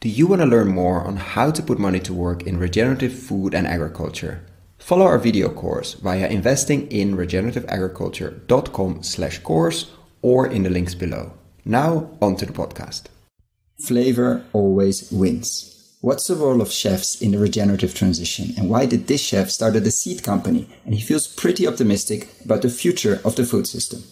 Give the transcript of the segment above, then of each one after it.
Do you want to learn more on how to put money to work in regenerative food and agriculture? Follow our video course via investinginregenerativeagriculture.com slash course or in the links below. Now, on to the podcast. Flavor always wins. What's the role of chefs in the regenerative transition and why did this chef start a seed company and he feels pretty optimistic about the future of the food system?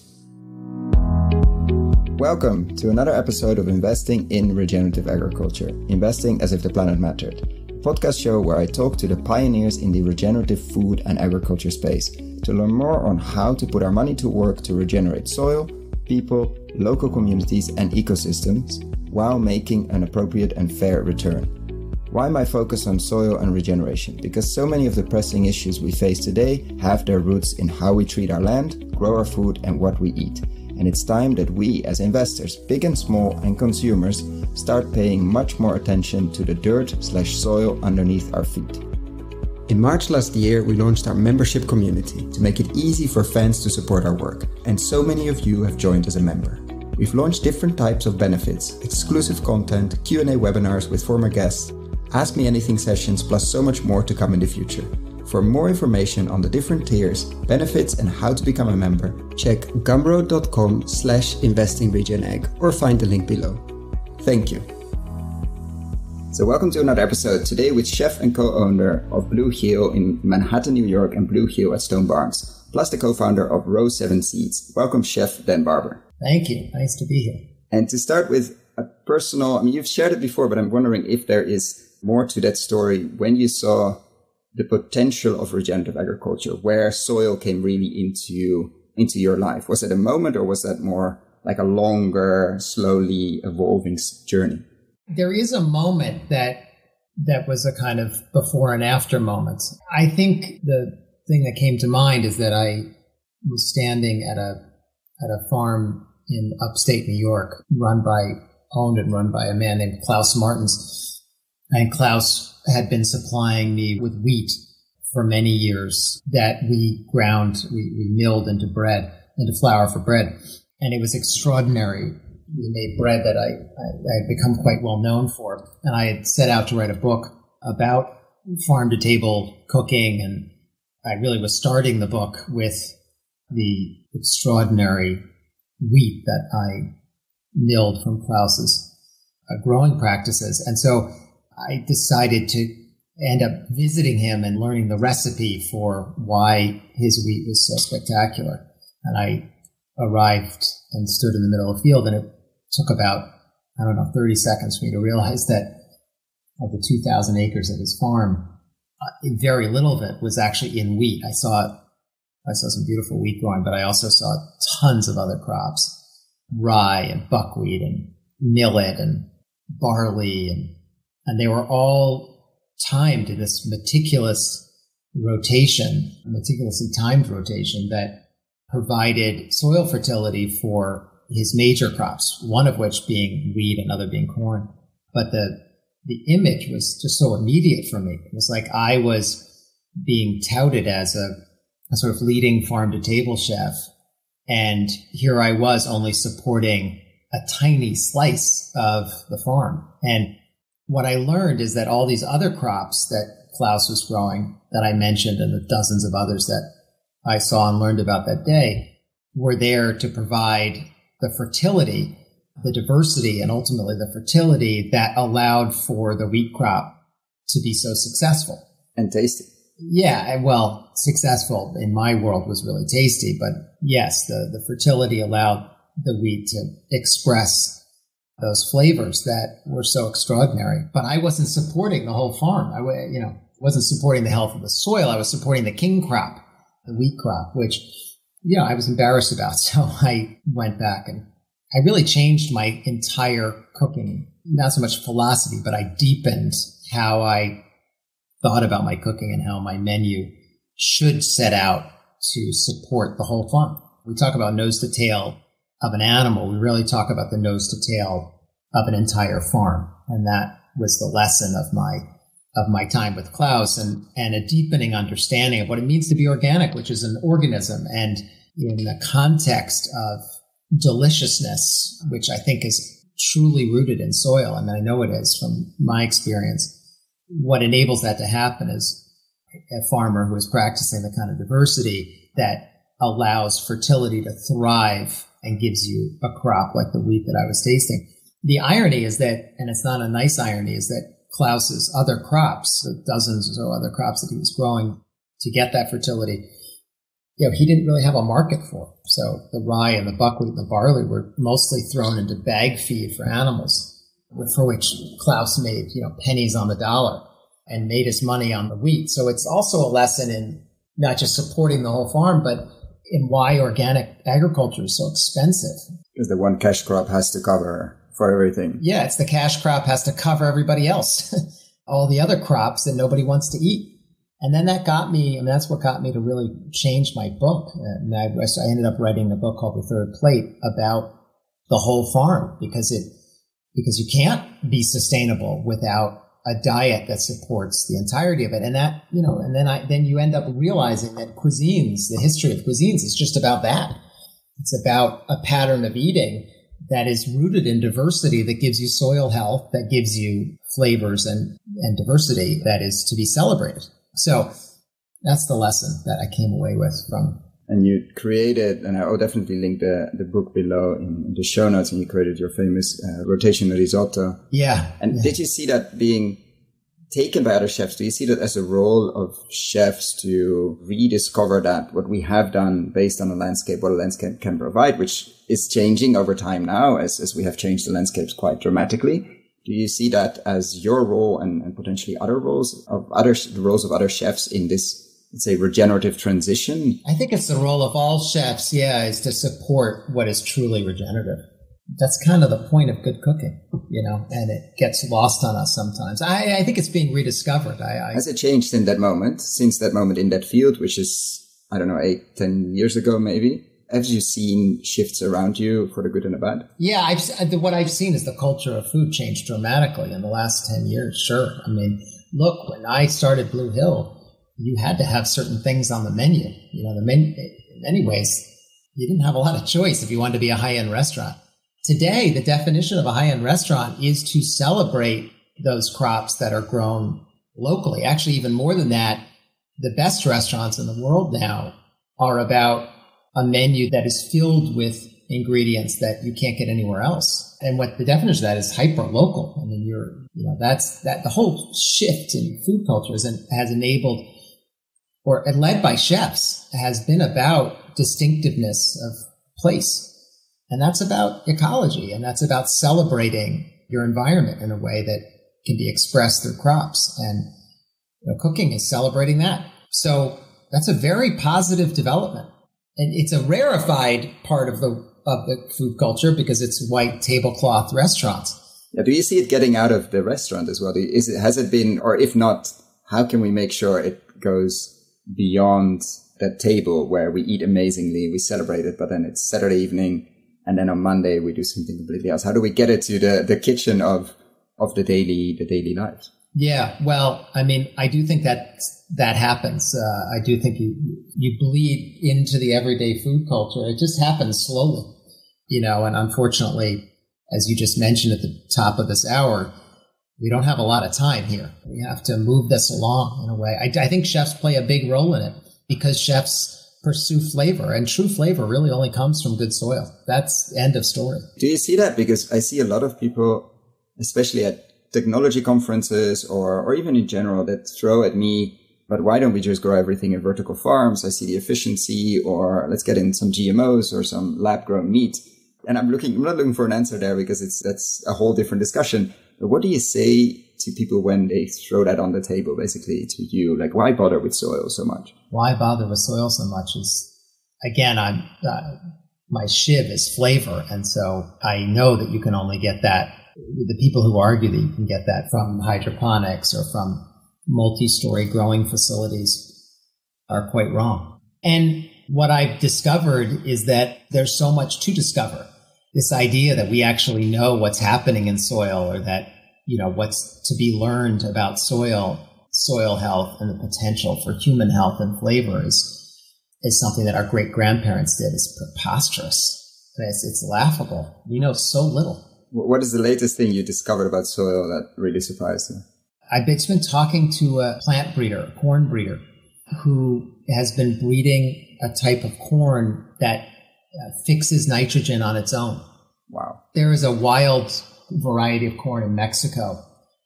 Welcome to another episode of Investing in Regenerative Agriculture, Investing as if the planet mattered, podcast show where I talk to the pioneers in the regenerative food and agriculture space to learn more on how to put our money to work to regenerate soil, people, local communities, and ecosystems while making an appropriate and fair return. Why my focus on soil and regeneration? Because so many of the pressing issues we face today have their roots in how we treat our land, grow our food, and what we eat and it's time that we, as investors, big and small, and consumers, start paying much more attention to the dirt slash soil underneath our feet. In March last year, we launched our membership community to make it easy for fans to support our work, and so many of you have joined as a member. We've launched different types of benefits, exclusive content, Q&A webinars with former guests, Ask Me Anything sessions, plus so much more to come in the future. For more information on the different tiers, benefits, and how to become a member, check gumroad.com slash investingregenag or find the link below. Thank you. So welcome to another episode today with chef and co-owner of Blue Hill in Manhattan, New York and Blue Hill at Stone Barns, plus the co-founder of Row 7 Seeds. Welcome, Chef Dan Barber. Thank you. Nice to be here. And to start with a personal, I mean, you've shared it before, but I'm wondering if there is more to that story when you saw the potential of regenerative agriculture, where soil came really into into your life? Was it a moment, or was that more like a longer, slowly evolving journey? There is a moment that that was a kind of before and after moment. I think the thing that came to mind is that I was standing at a at a farm in upstate New York, run by owned and run by a man named Klaus Martens, and Klaus had been supplying me with wheat for many years that we ground, we, we milled into bread, into flour for bread. And it was extraordinary. We made bread that I, I, I had become quite well known for. And I had set out to write a book about farm to table cooking. And I really was starting the book with the extraordinary wheat that I milled from Klaus's uh, growing practices. And so I decided to end up visiting him and learning the recipe for why his wheat was so spectacular. And I arrived and stood in the middle of the field, and it took about, I don't know, 30 seconds for me to realize that of the 2,000 acres of his farm, uh, very little of it was actually in wheat. I saw I saw some beautiful wheat growing, but I also saw tons of other crops, rye and buckwheat and millet and barley and and they were all timed in this meticulous rotation, a meticulously timed rotation that provided soil fertility for his major crops, one of which being wheat, another being corn. But the the image was just so immediate for me. It was like I was being touted as a, a sort of leading farm to table chef. And here I was only supporting a tiny slice of the farm. And what I learned is that all these other crops that Klaus was growing that I mentioned and the dozens of others that I saw and learned about that day were there to provide the fertility, the diversity, and ultimately the fertility that allowed for the wheat crop to be so successful. And tasty. Yeah, well, successful in my world was really tasty, but yes, the, the fertility allowed the wheat to express those flavors that were so extraordinary. But I wasn't supporting the whole farm. I, you know, wasn't supporting the health of the soil. I was supporting the king crop, the wheat crop, which, you know, I was embarrassed about. So I went back and I really changed my entire cooking, not so much philosophy, but I deepened how I thought about my cooking and how my menu should set out to support the whole farm. We talk about nose to tail of an animal. We really talk about the nose to tail of an entire farm. And that was the lesson of my of my time with Klaus and, and a deepening understanding of what it means to be organic, which is an organism. And in the context of deliciousness, which I think is truly rooted in soil, and I know it is from my experience, what enables that to happen is a farmer who is practicing the kind of diversity that allows fertility to thrive and gives you a crop like the wheat that I was tasting. The irony is that, and it's not a nice irony, is that Klaus's other crops, the dozens or so other crops that he was growing to get that fertility, you know, he didn't really have a market for. So the rye and the buckwheat and the barley were mostly thrown into bag feed for animals, for which Klaus made, you know, pennies on the dollar and made his money on the wheat. So it's also a lesson in not just supporting the whole farm, but in why organic agriculture is so expensive. Because the one cash crop has to cover for everything. Yeah, it's the cash crop has to cover everybody else, all the other crops that nobody wants to eat. And then that got me, I mean, that's what got me to really change my book. And I, I ended up writing a book called The Third Plate about the whole farm because it, because you can't be sustainable without a diet that supports the entirety of it. And that, you know, and then I, then you end up realizing that cuisines, the history of cuisines is just about that. It's about a pattern of eating that is rooted in diversity that gives you soil health, that gives you flavors and, and diversity that is to be celebrated. So that's the lesson that I came away with from. And you created, and I will definitely link the, the book below in the show notes, and you created your famous uh, rotation risotto. Yeah. And yeah. did you see that being taken by other chefs? Do you see that as a role of chefs to rediscover that what we have done based on the landscape, what a landscape can provide, which is changing over time now as, as we have changed the landscapes quite dramatically? Do you see that as your role and, and potentially other roles of other the roles of other chefs in this, say, regenerative transition? I think it's the role of all chefs, yeah, is to support what is truly regenerative that's kind of the point of good cooking, you know, and it gets lost on us sometimes. I, I think it's being rediscovered. I, I, Has it changed in that moment, since that moment in that field, which is, I don't know, eight, ten years ago, maybe? Have you seen shifts around you for the good and the bad? Yeah, I've, what I've seen is the culture of food changed dramatically in the last 10 years. Sure. I mean, look, when I started Blue Hill, you had to have certain things on the menu. You know, the menu, in many ways, you didn't have a lot of choice if you wanted to be a high end restaurant. Today, the definition of a high end restaurant is to celebrate those crops that are grown locally. Actually, even more than that, the best restaurants in the world now are about a menu that is filled with ingredients that you can't get anywhere else. And what the definition of that is hyper local. I mean, you're, you know, that's that the whole shift in food cultures has, has enabled or led by chefs has been about distinctiveness of place and that's about ecology and that's about celebrating your environment in a way that can be expressed through crops. And you know, cooking is celebrating that. So that's a very positive development. And it's a rarefied part of the of the food culture because it's white tablecloth restaurants. Yeah, do you see it getting out of the restaurant as well? Is it, has it been, or if not, how can we make sure it goes beyond that table where we eat amazingly, we celebrate it, but then it's Saturday evening, and then on Monday we do something completely else. How do we get it to the, the kitchen of of the daily the daily lives? Yeah, well, I mean, I do think that that happens. Uh, I do think you you bleed into the everyday food culture. It just happens slowly, you know. And unfortunately, as you just mentioned at the top of this hour, we don't have a lot of time here. We have to move this along in a way. I, I think chefs play a big role in it because chefs pursue flavor and true flavor really only comes from good soil. That's end of story. Do you see that? Because i see a lot of people especially at technology conferences or or even in general that throw at me but why don't we just grow everything in vertical farms? I see the efficiency or let's get in some gmos or some lab grown meat. And i'm looking i'm not looking for an answer there because it's that's a whole different discussion but what do you say to people when they throw that on the table, basically to you? Like, why bother with soil so much? Why bother with soil so much is, again, I'm, uh, my shiv is flavor. And so I know that you can only get that. The people who argue that you can get that from hydroponics or from multi story growing facilities are quite wrong. And what I've discovered is that there's so much to discover. This idea that we actually know what's happening in soil or that you know, what's to be learned about soil, soil health and the potential for human health and flavors is, something that our great grandparents did. is preposterous. It's, it's laughable. We know so little. What is the latest thing you discovered about soil that really surprised you? I've been talking to a plant breeder, a corn breeder, who has been breeding a type of corn that fixes nitrogen on its own. Wow. There is a wild variety of corn in Mexico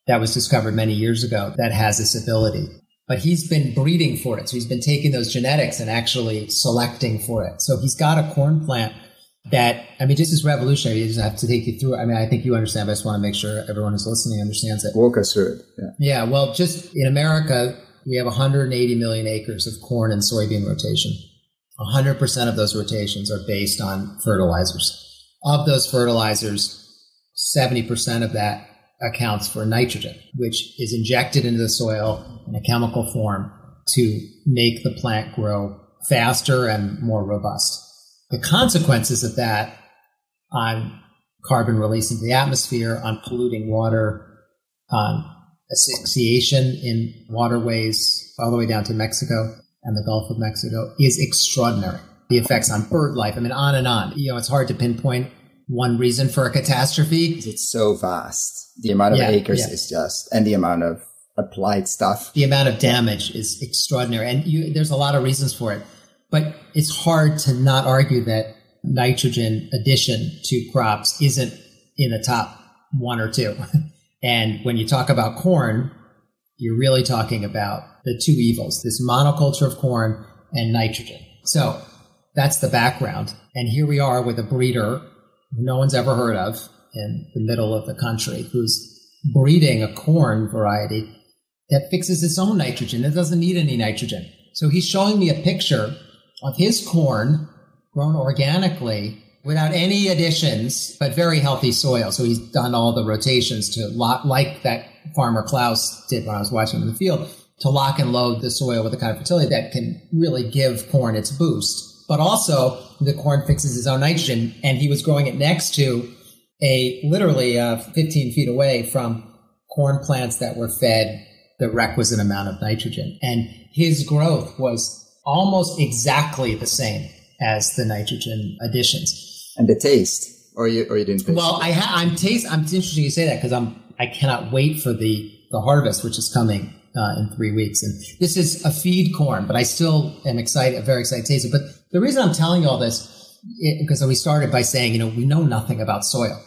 that was discovered many years ago that has this ability. But he's been breeding for it. So he's been taking those genetics and actually selecting for it. So he's got a corn plant that, I mean, just is revolutionary. You just have to take you through. I mean, I think you understand, but I just want to make sure everyone who's listening understands it. Walk us through it. Yeah. Yeah. Well, just in America, we have 180 million acres of corn and soybean rotation. 100% of those rotations are based on fertilizers. Of those fertilizers, 70% of that accounts for nitrogen, which is injected into the soil in a chemical form to make the plant grow faster and more robust. The consequences of that on carbon release into the atmosphere, on polluting water, on asphyxiation in waterways all the way down to Mexico and the Gulf of Mexico is extraordinary. The effects on bird life, I mean, on and on. You know, it's hard to pinpoint one reason for a catastrophe. It's so vast. The amount of Yeah, acres yeah. is just, and the amount of applied stuff. The amount of damage is extraordinary. And you, there's a lot of reasons for it. But it's hard to not argue that nitrogen addition to crops isn't in the top one or two. and when you talk about corn, you're really talking about the two evils this monoculture of corn and nitrogen. So that's the background. And here we are with a breeder who no one's ever heard of in the middle of the country who's breeding a corn variety that fixes its own nitrogen. It doesn't need any nitrogen. So he's showing me a picture of his corn grown organically without any additions, but very healthy soil. So he's done all the rotations to lock, like that farmer Klaus did when I was watching him in the field, to lock and load the soil with the kind of fertility that can really give corn its boost. But also the corn fixes its own nitrogen and he was growing it next to a literally uh, 15 feet away from corn plants that were fed the requisite amount of nitrogen. And his growth was almost exactly the same as the nitrogen additions. And the taste, or you, or you didn't taste Well. I ha- I'm taste. I'm it's interesting you say that because I'm I cannot wait for the the harvest, which is coming uh, in three weeks. And this is a feed corn, but I still am excited, very excited to taste it. But the reason I'm telling you all this it, because we started by saying, you know, we know nothing about soil,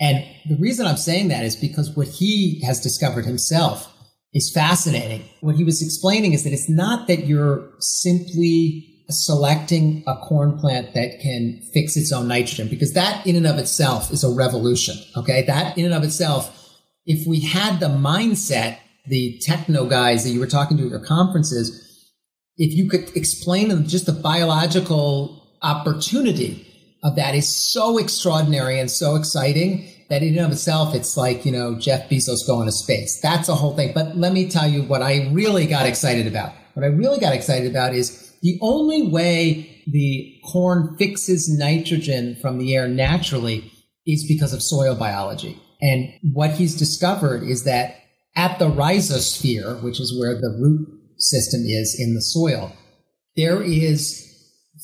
and the reason I'm saying that is because what he has discovered himself is fascinating. What he was explaining is that it's not that you're simply selecting a corn plant that can fix its own nitrogen, because that in and of itself is a revolution. Okay. That in and of itself, if we had the mindset, the techno guys that you were talking to at your conferences, if you could explain them just the biological opportunity of that is so extraordinary and so exciting that in and of itself, it's like, you know, Jeff Bezos going to space. That's a whole thing. But let me tell you what I really got excited about. What I really got excited about is the only way the corn fixes nitrogen from the air naturally is because of soil biology. And what he's discovered is that at the rhizosphere, which is where the root system is in the soil, there is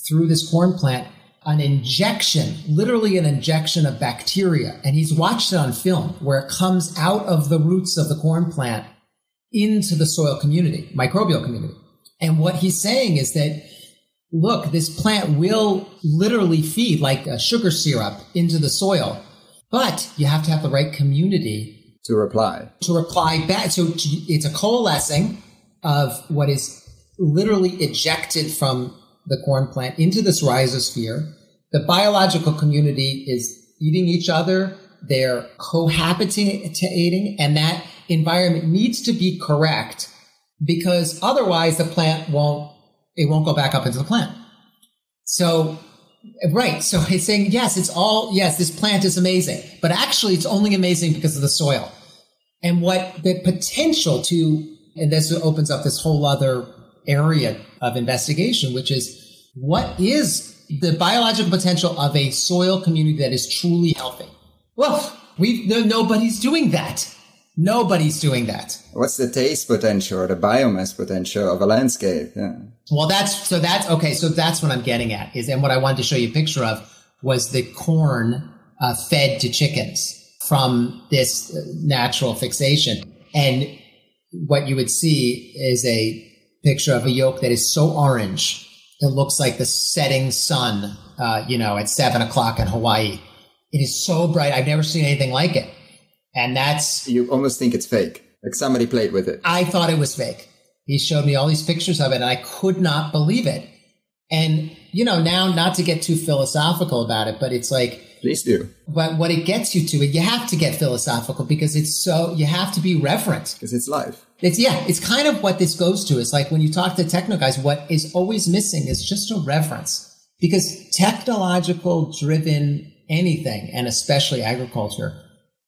through this corn plant an injection, literally an injection of bacteria. And he's watched it on film where it comes out of the roots of the corn plant into the soil community, microbial community. And what he's saying is that, look, this plant will literally feed like a sugar syrup into the soil, but you have to have the right community to reply. to reply back. So it's a coalescing of what is literally ejected from the corn plant into this rhizosphere. The biological community is eating each other. They're cohabitating and that environment needs to be correct because otherwise the plant won't, it won't go back up into the plant. So, right. So he's saying, yes, it's all, yes, this plant is amazing, but actually it's only amazing because of the soil and what the potential to, and this opens up this whole other area of investigation, which is what is the biological potential of a soil community that is truly healthy? Well, we no, nobody's doing that. Nobody's doing that. What's the taste potential or the biomass potential of a landscape? Yeah. Well, that's so that's okay. So that's what I'm getting at is, and what I wanted to show you a picture of was the corn uh, fed to chickens. from this natural fixation. And what you would see is a picture of a yolk that is so orange, it looks like the setting sun, uh, you know, at seven o'clock in Hawaii. It is so bright. I've never seen anything like it. And that's. You almost think it's fake. Like somebody played with it. I thought it was fake. He showed me all these pictures of it and I could not believe it. And, you know, now not to get too philosophical about it, but it's like, Please do. But what it gets you to it, you have to get philosophical because it's so, you have to be reverent. Because it's life. It's, yeah, it's kind of what this goes to. It's like when you talk to techno guys, what is always missing is just a reverence because technological driven anything, and especially agriculture,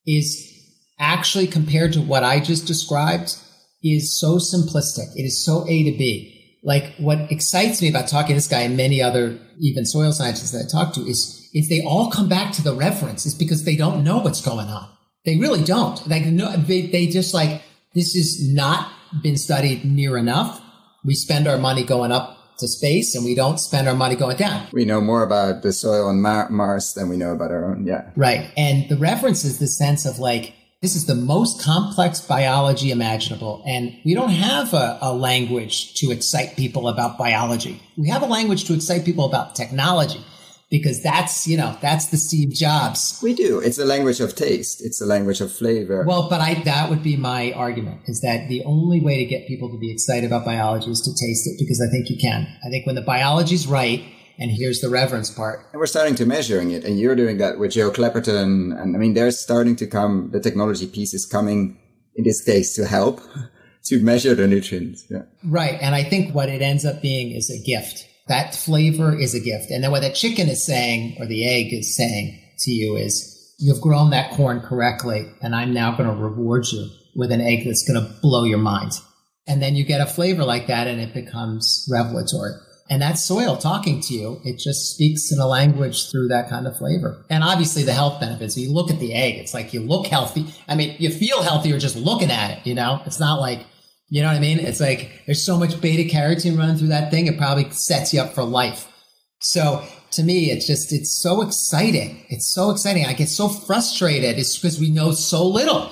is actually compared to what I just described is so simplistic. It is so A to B. Like what excites me about talking to this guy and many other even soil scientists that I talk to is if they all come back to the reference, it's because they don't know what's going on. They really don't. Like no, they, they just like this has not been studied near enough. We spend our money going up to space and we don't spend our money going down. We know more about the soil on Mar- Mars than we know about our own. Yeah. Right. And the reference is the sense of like, this is the most complex biology imaginable. And we don't have a, a, language to excite people about biology. We have a language to excite people about technology because that's, you know, that's the Steve Jobs. We do. It's a language of taste. It's a language of flavor. Well, but I, that would be my argument is that the only way to get people to be excited about biology is to taste it because I think you can. I think when the biology's right, and here's the reverence part. And we're starting to measuring it. And you're doing that with Joe Clapperton. And I mean, there's starting to come, the technology piece is coming in this case to help to measure the nutrients. Yeah. Right. And I think what it ends up being is a gift that flavor is a gift. And then what that chicken is saying or the egg is saying to you is you've grown that corn correctly and I'm now going to reward you with an egg that's going to blow your mind. And then you get a flavor like that and it becomes revelatory. And that soil talking to you, it just speaks in a language through that kind of flavor. And obviously the health benefits. You look at the egg, it's like you look healthy. I mean, you feel healthier just looking at it, you know? It's not like you know what I mean? It's like there's so much beta carotene running through that thing, it probably sets you up for life. So to me, it's just, it's so exciting. It's so exciting. I get so frustrated. It's because we know so little.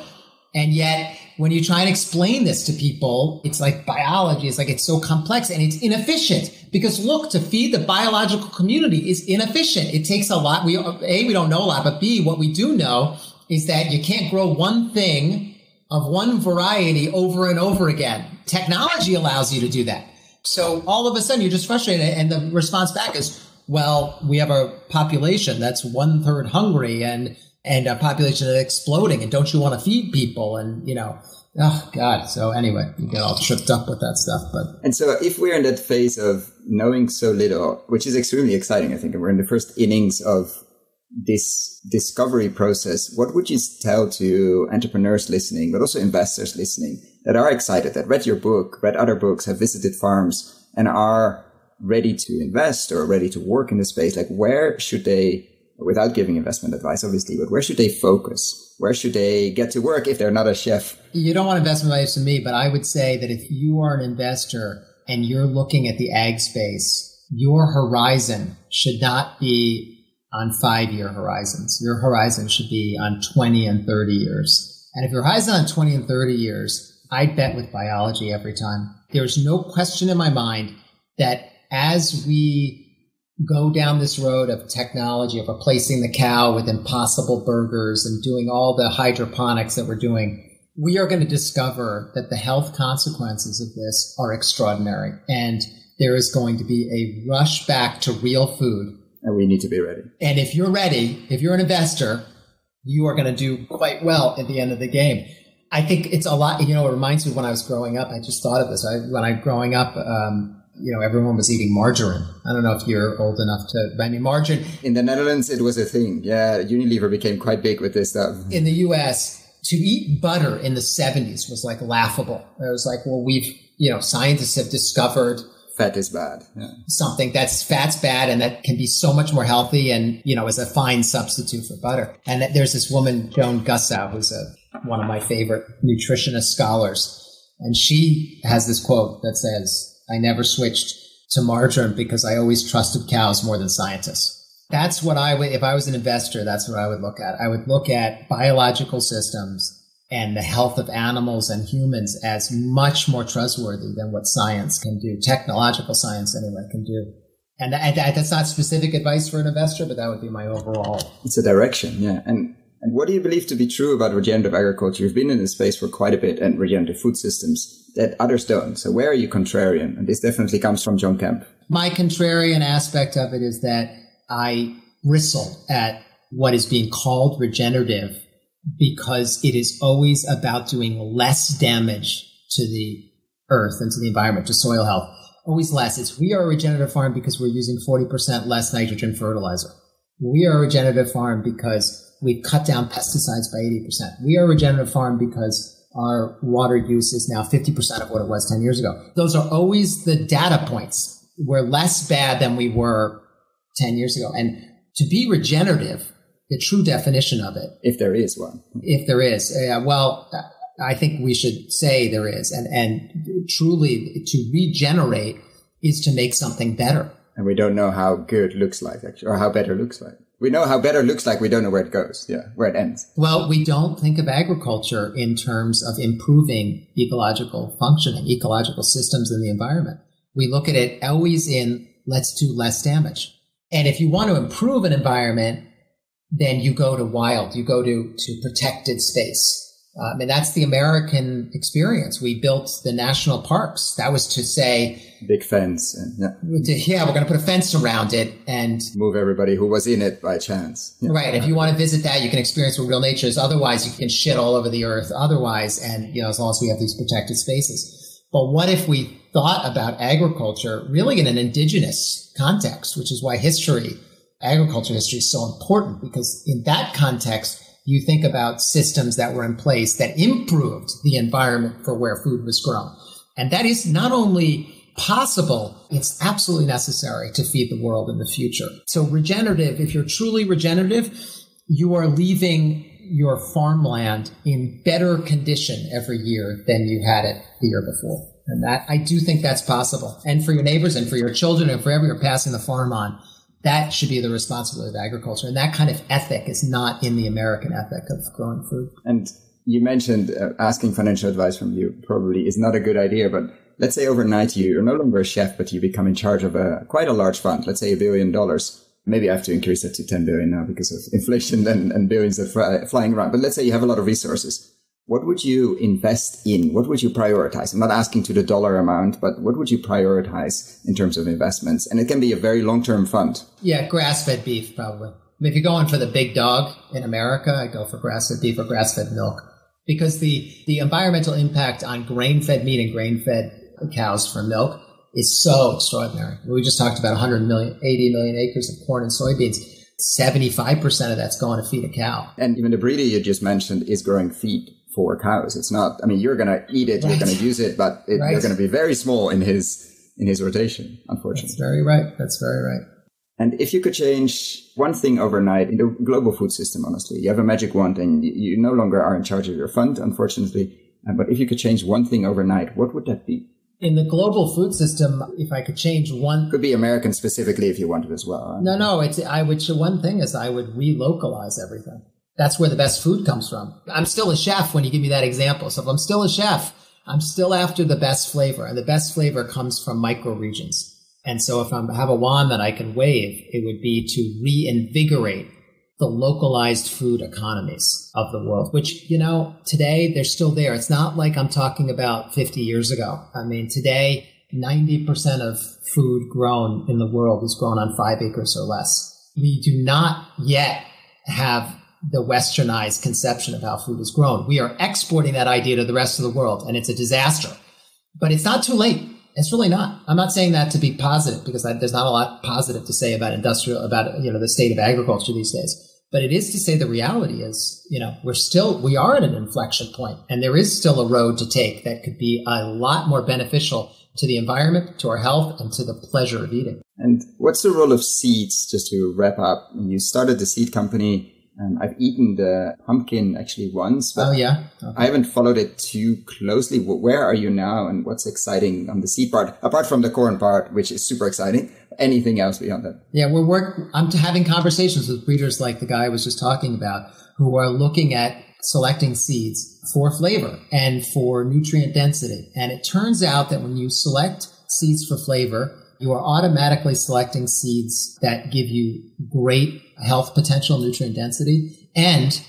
And yet, when you try and explain this to people, it's like biology. It's like it's so complex and it's inefficient because look, to feed the biological community is inefficient. It takes a lot. We, A, we don't know a lot, but B, what we do know is that you can't grow one thing of one variety over and over again. Technology allows you to do that. So all of a sudden you're just frustrated. And the response back is, well, we have a population that's one third hungry and, and a population that's exploding. And don't you want to feed people? And, you know, oh God. So anyway, you get all tripped up with that stuff. But, and so if we're in that phase of knowing so little, which is extremely exciting, I think, and we're in the first innings of this discovery process, what would you tell to entrepreneurs listening, but also investors listening that are excited, that read your book, read other books, have visited farms and are ready to invest or ready to work in the space? Like where should they, without giving investment advice, obviously, but where should they focus? Where should they get to work if they're not a chef? You don't want investment advice from me, but I would say that if you are an investor and you're looking at the ag space, your horizon should not be on five year horizons. Your horizon should be on 20 and 30 years. And if your horizon on 20 and 30 years, I'd bet with biology every time. There's no question in my mind that as we go down this road of technology, of replacing the cow with impossible burgers and doing all the hydroponics that we're doing, we are going to discover that the health consequences of this are extraordinary. And there is going to be a rush back to real food and we need to be ready. And if you're ready, if you're an investor, you are going to do quite well at the end of the game. I think it's a lot, you know, it reminds me when I was growing up, I just thought of this. I, when I growing up, um, you know, everyone was eating margarine. I don't know if you're old enough to, I mean, margarine. In the Netherlands, it was a thing. Yeah. Unilever became quite big with this stuff. In the US, to eat butter in the 70s was like laughable. It was like, well, we've, you know, scientists have discovered fat is bad. Yeah. Something that's fat's bad and that can be so much more healthy and, you know, is a fine substitute for butter. And there's this woman, Joan Gussow, who's a, one of my favorite nutritionist scholars. And she has this quote that says, I never switched to margarine because I always trusted cows more than scientists. That's what I would, if I was an investor, that's what I would look at. I would look at biological systems and the health of animals and humans as much more trustworthy than what science can do, technological science anyway can do. And that, that's not specific advice for an investor, but that would be my overall. It's a direction, yeah. And and what do you believe to be true about regenerative agriculture? You've been in this space for quite a bit and regenerative food systems that others don't. So where are you contrarian? And this definitely comes from John Kemp. My contrarian aspect of it is that I bristle at what is being called regenerative because it is always about doing less damage to the earth and to the environment, to soil health. Always less. It's we are a regenerative farm because we're using 40% less nitrogen fertilizer. We are a regenerative farm because we've cut down pesticides by 80%. We are a regenerative farm because our water use is now 50% of what it was 10 years ago. Those are always the data points. We're less bad than we were 10 years ago. And to be regenerative, the true definition of it. If there is one. If there is. Uh, well, I think we should say there is. And, and truly to regenerate is to make something better. And we don't know how good looks like, actually, or how better looks like. We know how better looks like. We don't know where it goes. Yeah, where it ends. Well, we don't think of agriculture in terms of improving ecological functioning, ecological systems in the environment. We look at it always in let's do less damage. And if you want to improve an environment, then you go to wild, you go to, to protected space. Um, and that's the American experience. We built the national parks. That was to say, big fence. And, yeah. To, yeah, we're going to put a fence around it and move everybody who was in it by chance. Yeah. Right. If you want to visit that, you can experience what real nature is. Otherwise, you can shit all over the earth. Otherwise, and you know, as long as we have these protected spaces. But what if we thought about agriculture really in an indigenous context, which is why history, agriculture history is so important because in that context, you think about systems that were in place that improved the environment for where food was grown. And that is not only possible, it's absolutely necessary to feed the world in the future. So regenerative, if you're truly regenerative, you are leaving your farmland in better condition every year than you had it the year before. And that I do think that's possible. And for your neighbors and for your children and for everyone you're passing the farm on, that should be the responsibility of agriculture. And that kind of ethic is not in the American ethic of growing food. And you mentioned uh, asking financial advice from you probably is not a good idea, but let's say overnight you're no longer a chef, but you become in charge of a quite a large fund, let's say a billion dollars. Maybe I have to increase it to 10 billion now because of inflation and, and billions are fly, flying around. But let's say you have a lot of resources what would you invest in? What would you prioritize? I'm not asking to the dollar amount, but what would you prioritize in terms of investments? And it can be a very long term fund. Yeah, grass fed beef, probably. I mean, if you're going for the big dog in America, I go for grass fed beef or grass fed milk because the, the environmental impact on grain fed meat and grain fed cows for milk is so extraordinary. We just talked about 100 million, 80 million acres of corn and soybeans. 75% of that's going to feed a cow. And even the breeder you just mentioned is growing feed for cows. It's not, I mean, you're going to eat it, right. you're going to use it, but it, right. you're going to be very small in his, in his rotation, unfortunately. That's very right. That's very right. And if you could change one thing overnight in the global food system, honestly, you have a magic wand and you no longer are in charge of your fund, unfortunately. Uh, but if you could change one thing overnight, what would that be? In the global food system, if I could change one, could be American specifically if you wanted as well. No, no, it's I would. One thing is I would relocalize everything. That's where the best food comes from. I'm still a chef when you give me that example. So if I'm still a chef, I'm still after the best flavor and the best flavor comes from micro regions. And so if I have a wand that I can wave, it would be to reinvigorate the localized food economies of the world, which, you know, today they're still there. It's not like I'm talking about 50 years ago. I mean, today, 90% of food grown in the world is grown on five acres or less. We do not yet have the westernized conception of how food is grown. We are exporting that idea to the rest of the world and it's a disaster. But it's not too late. It's really not. I'm not saying that to be positive because I, there's not a lot positive to say about industrial, about, you know, the state of agriculture these days. But it is to say the reality is, you know, we're still, we are at an inflection point and there is still a road to take that could be a lot more beneficial to the environment, to our health, and to the pleasure of eating. And what's the role of seeds, just to wrap up? You started the seed company Um, I've eaten the pumpkin actually once, but oh, yeah? Okay. I haven't followed it too closely. Where are you now and what's exciting on the seed part, apart from the corn part, which is super exciting? Anything else beyond that? Yeah, we're work. I'm having conversations with breeders like the guy I was just talking about who are looking at selecting seeds for flavor and for nutrient density. And it turns out that when you select seeds for flavor, you are automatically selecting seeds that give you great health potential, nutrient density, and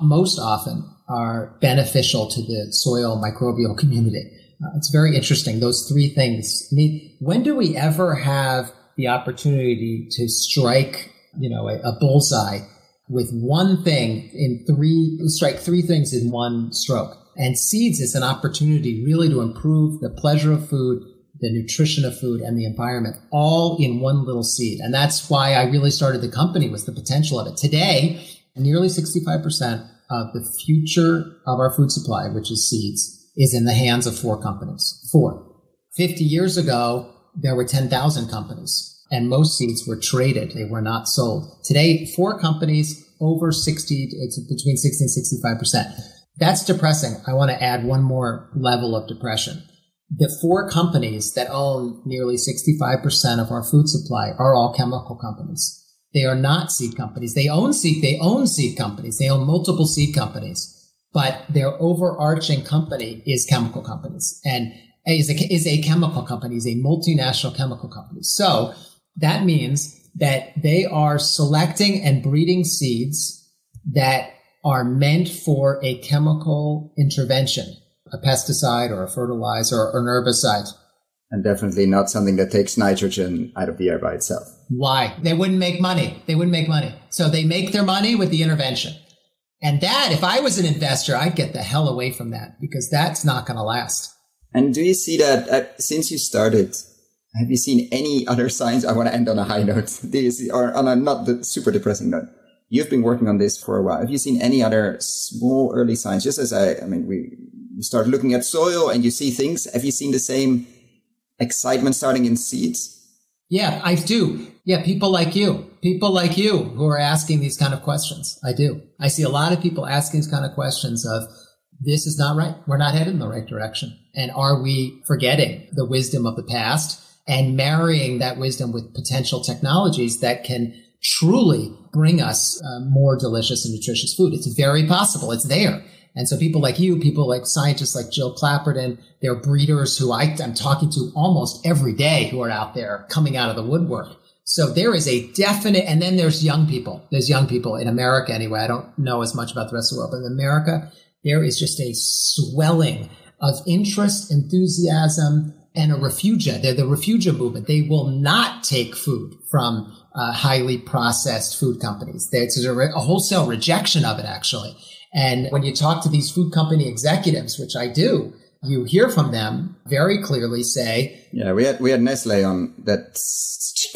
most often are beneficial to the soil microbial community. Uh, it's very interesting. Those three things. I mean, when do we ever have the opportunity to strike, you know, a, a bullseye with one thing in three, strike three things in one stroke? And seeds is an opportunity really to improve the pleasure of food, the nutrition of food and the environment all in one little seed. And that's why I really started the company was the potential of it. Today, nearly 65% of the future of our food supply, which is seeds, is in the hands of four companies. Four. 50 years ago, there were 10,000 companies and most seeds were traded. They were not sold. Today, four companies over 60, it's between 60 and 65%. That's depressing. I want to add one more level of depression the four companies that own nearly 65% of our food supply are all chemical companies. They are not seed companies. They own seed, they own seed companies. They own multiple seed companies, but their overarching company is chemical companies and is a, is a chemical company, is a multinational chemical company. So that means that they are selecting and breeding seeds that are meant for a chemical intervention a pesticide or a fertilizer or an herbicide. And definitely not something that takes nitrogen out of the air by itself. Why? They wouldn't make money. They wouldn't make money. So they make their money with the intervention. And that, if I was an investor, I'd get the hell away from that because that's not going to last. And do you see that uh, since you started, have you seen any other signs? I want to end on a high note. These are on a not the super depressing note. You've been working on this for a while. Have you seen any other small early signs? Just as I, I mean, we you start looking at soil and you see things. Have you seen the same excitement starting in seeds? Yeah, I do. Yeah, people like you, people like you who are asking these kind of questions. I do. I see a lot of people asking these kind of questions of, this is not right. We're not headed in the right direction. And are we forgetting the wisdom of the past and marrying that wisdom with potential technologies that can truly bring us uh, more delicious and nutritious food? It's very possible. It's there. And so people like you, people like scientists like Jill Clapperton, they're breeders who I, I'm talking to almost every day who are out there coming out of the woodwork. So there is a definite, and then there's young people. There's young people in America anyway. I don't know as much about the rest of the world, but in America, there is just a swelling of interest, enthusiasm, and a refugia. They're the refugia movement. They will not take food from uh, highly processed food companies. There's a, re- a wholesale rejection of it, actually. And when you talk to these food company executives, which I do, you hear from them very clearly say, "Yeah, we had we had Nestle on that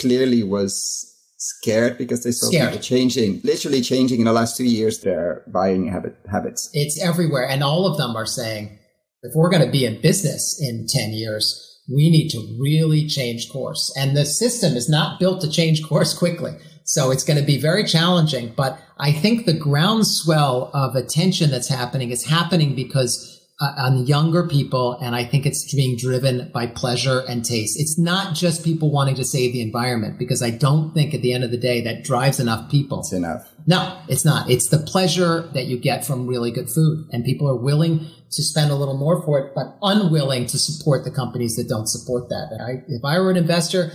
clearly was scared because they saw scared. people changing, literally changing in the last two years their buying habit habits. It's everywhere, and all of them are saying, if we're going to be in business in ten years." We need to really change course. And the system is not built to change course quickly. So it's going to be very challenging. But I think the groundswell of attention that's happening is happening because uh, on younger people, and I think it's being driven by pleasure and taste. It's not just people wanting to save the environment, because I don't think at the end of the day that drives enough people. It's enough. No, it's not. It's the pleasure that you get from really good food, and people are willing to spend a little more for it, but unwilling to support the companies that don't support that. I, if I were an investor,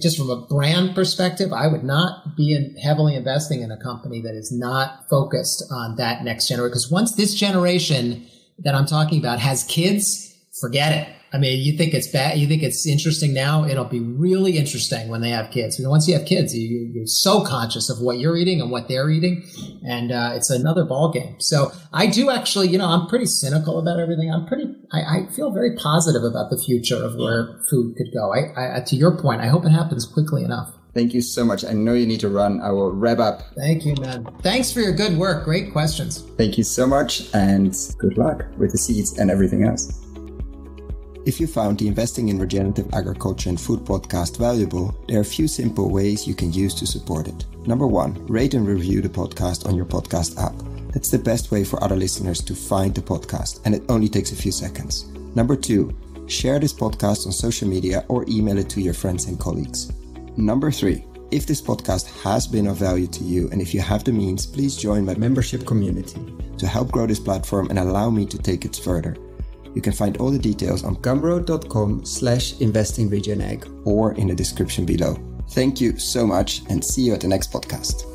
just from a brand perspective, I would not be in heavily investing in a company that is not focused on that next generation. Because once this generation that I'm talking about has kids, forget it. I mean, you think it's bad, you think it's interesting now. It'll be really interesting when they have kids. Because once you have kids, you, are so conscious of what you're eating and what they're eating, and uh, it's another ball game. So I do actually, you know, I'm pretty cynical about everything. I'm pretty, I, I feel very positive about the future of where food could go. I, I, to your point, I hope it happens quickly enough. Thank you so much. I know you need to run. I will wrap up. Thank you, man. Thanks for your good work. Great questions. Thank you so much, and good luck with the seeds and everything else. If you found the Investing in Regenerative Agriculture and Food podcast valuable, there are a few simple ways you can use to support it. Number one, rate and review the podcast on your podcast app. That's the best way for other listeners to find the podcast, and it only takes a few seconds. Number two, share this podcast on social media or email it to your friends and colleagues. Number three, if this podcast has been of value to you and if you have the means, please join my membership community to help grow this platform and allow me to take it further. You can find all the details on gumroad.com slash investingregenag or in the description below. Thank you so much and see you at the next podcast.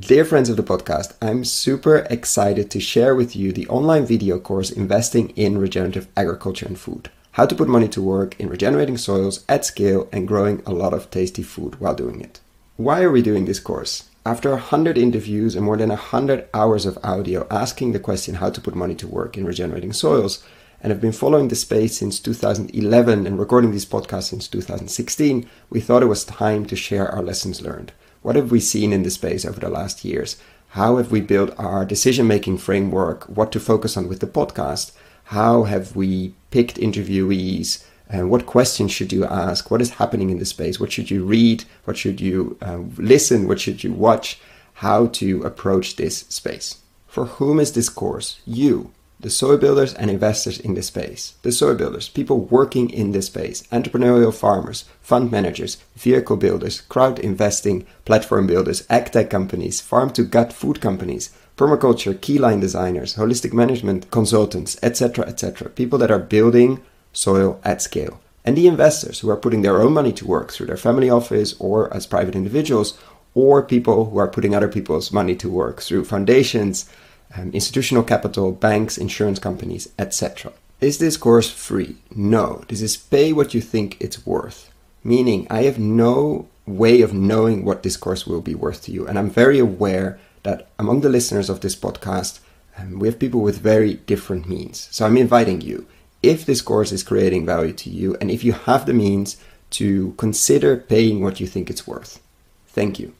Dear friends of the podcast, I'm super excited to share with you the online video course Investing in Regenerative Agriculture and Food. How to put money to work in regenerating soils at scale and growing a lot of tasty food while doing it. Why are we doing this course? After 100 interviews and more than 100 hours of audio asking the question how to put money to work in regenerating soils, and have been following the space since 2011 and recording these podcasts since 2016, we thought it was time to share our lessons learned. What have we seen in the space over the last years? How have we built our decision making framework? What to focus on with the podcast? How have we picked interviewees? And what questions should you ask? What is happening in the space? What should you read? What should you uh, listen? What should you watch? How to approach this space? For whom is this course? You the soil builders and investors in this space. The soil builders, people working in this space, entrepreneurial farmers, fund managers, vehicle builders, crowd investing, platform builders, agtech companies, farm to gut food companies, permaculture, keyline designers, holistic management consultants, etc., etc. People that are building soil at scale. And the investors who are putting their own money to work through their family office or as private individuals, or people who are putting other people's money to work through foundations, um, institutional capital, banks, insurance companies, etc. Is this course free? No, this is pay what you think it's worth. Meaning, I have no way of knowing what this course will be worth to you. And I'm very aware that among the listeners of this podcast, um, we have people with very different means. So I'm inviting you, if this course is creating value to you, and if you have the means, to consider paying what you think it's worth. Thank you.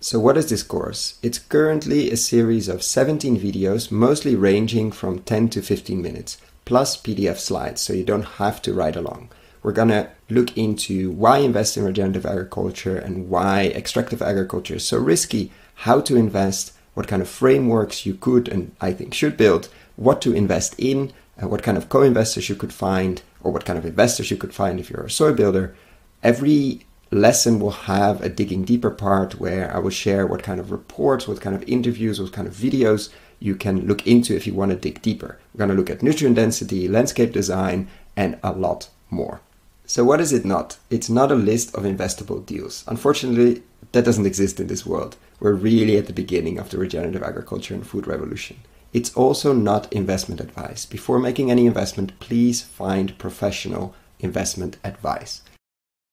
So what is this course? It's currently a series of 17 videos, mostly ranging from 10 to 15 minutes, plus PDF slides, so you don't have to ride along. We're gonna look into why invest in regenerative agriculture and why extractive agriculture is so risky, how to invest, what kind of frameworks you could and I think should build, what to invest in, uh, what kind of co-investors you could find, or what kind of investors you could find if you're a soil builder. Every lesson will have a digging deeper part where I will share what kind of reports, what kind of interviews, what kind of videos you can look into if you want to dig deeper. We're going to look at nutrient density, landscape design, and a lot more. So, what is it not? It's not a list of investable deals. Unfortunately, that doesn't exist in this world. We're really at the beginning of the regenerative agriculture and food revolution. It's also not investment advice. Before making any investment, please find professional investment advice.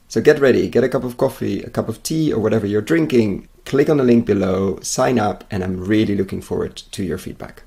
So get ready, get a cup of coffee, a cup of tea, or whatever you're drinking. Click on the link below, sign up, and I'm really looking forward to your feedback.